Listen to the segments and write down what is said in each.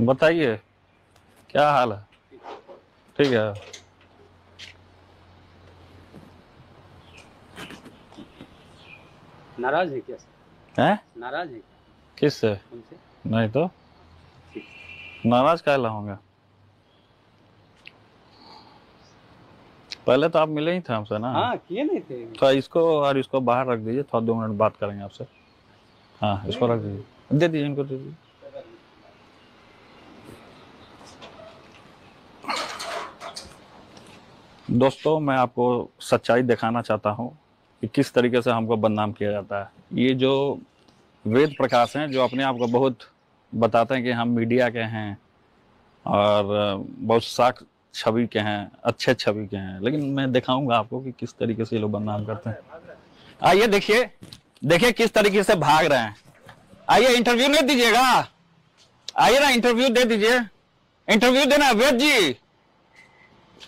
बताइए क्या हाल है? ठीक है। नाराज़ है क्या सर? हैं? नाराज़ है किससे? उनसे? नहीं तो? नाराज़ क्या होंगे? पहले तो आप मिले ही थे हमसे ना? हाँ किए नहीं थे। तो इसको और इसको बाहर रख दीजिए थोड़ा दो मिनट बात करेंगे आपसे। हाँ इसको रख दीजिए। दे दीजिए इनको दे दीजिए। दोस्तों, मैं आपको सच्चाई दिखाना चाहता हूँ कि किस तरीके से हमको बदनाम किया जाता है। ये जो वेद प्रकाश हैं, जो अपने आप को बहुत बताते हैं कि हम मीडिया के हैं और बहुत साख छवि के हैं, अच्छे छवि के हैं। लेकिन मैं दिखाऊँगा आपको कि किस तरीके से ये लोग बदनाम करते हैं। आइए देखिए देखिए किस तरीके से भाग रहे हैं। आइए इंटरव्यू नहीं दीजिएगा। आइए ना इंटरव्यू दे दीजिए। इंटरव्यू देना वेद जी।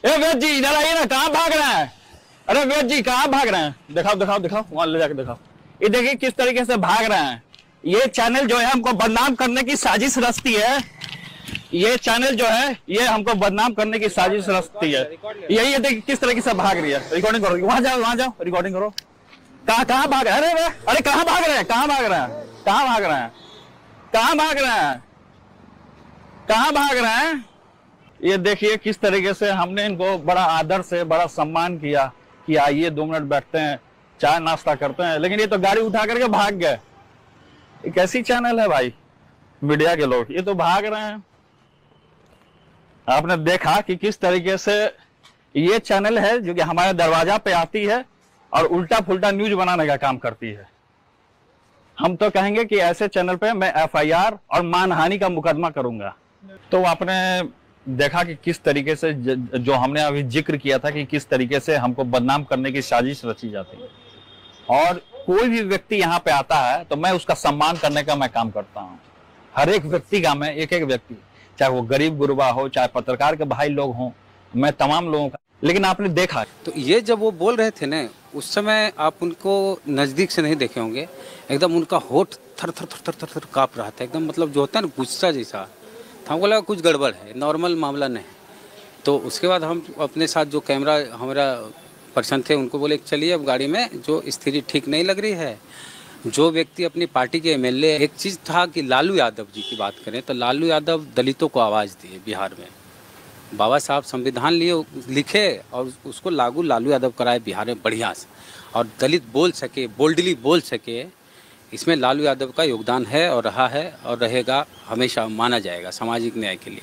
ए वेद जी इधर आइए ना कहाँ भाग रहे हैं? अरे वेद जी कहाँ भाग रहे हैं? दिखाओ दिखाओ दिखाओ वहाँ ले जाके दिखाओ। ये देखिए किस तरीके से भाग रहे हैं। ये चैनल जो है हमको बदनाम करने की साजिश रचती है। ये चैनल जो है ये हमको बदनाम करने की साजिश रचती है। यही है देखिए किस तरीके से भाग रही है। रिकॉर्डिंग करो वहाँ जाओ वहाँ जाओ रिकॉर्डिंग करो। कहाँ कहाँ भाग रहे हैं? अरे अरे अरे कहाँ भाग रहे हैं? कहाँ भाग रहे हैं? कहाँ भाग रहे हैं? कहाँ भाग रहे हैं? कहाँ भाग रहे हैं? ये देखिए किस तरीके से हमने इनको बड़ा आदर से, बड़ा सम्मान किया कि आइए दो मिनट बैठते हैं, चाय नाश्ता करते हैं। लेकिन ये तो गाड़ी उठा करके भाग गए। कैसी चैनल है भाई? मीडिया के लोग, ये तो भाग रहे हैं। आपने देखा कि किस तरीके से ये चैनल है जो कि हमारे दरवाज़ा पे आती है और उल्टा फुल्टा न्यूज़ बनाने का काम करती है। हम तो कहेंगे कि ऐसे चैनल पे मैं एफआईआर और मानहानि का मुकदमा करूँगा। तो आपने देखा कि किस तरीके से ज, हमने अभी ज़िक्र किया था कि किस तरीके से हमको बदनाम करने की साजिश रची जाती है। और कोई भी व्यक्ति यहाँ पे आता है तो मैं उसका सम्मान करने का मैं काम करता हूँ। हर एक व्यक्ति का मैं एक एक व्यक्ति चाहे वो गरीब गुरबा हो चाहे पत्रकार के भाई लोग हों मैं तमाम लोगों का लेकिन आपने देखा तो ये जब वो बोल रहे थे ना उस समय आप उनको नज़दीक से नहीं देखे होंगे एकदम उनका होठ थर थर थर थर थर थर काँप रहा था एकदम मतलब जो होता है ना गुस्सा जैसा। तो हमको लगा कुछ गड़बड़ है नॉर्मल मामला नहीं। तो उसके बाद हम अपने साथ जो कैमरा हमारा पर्सन थे, उनको बोले, चलिए अब गाड़ी में जो स्थिति ठीक नहीं लग रही है, जो व्यक्ति अपनी पार्टी के एमएलए एक चीज़ था कि लालू यादव जी की बात करें तो लालू यादव दलितों को आवाज़ दिए बिहार में। बाबा साहब संविधान लिए, लिखे और उसको लागू लालू यादव कराए बिहार में बढ़िया से। और दलित बोल सके बोल्डली बोल सके इसमें लालू यादव का योगदान है और रहा है और रहेगा, हमेशा माना जाएगा सामाजिक न्याय के लिए।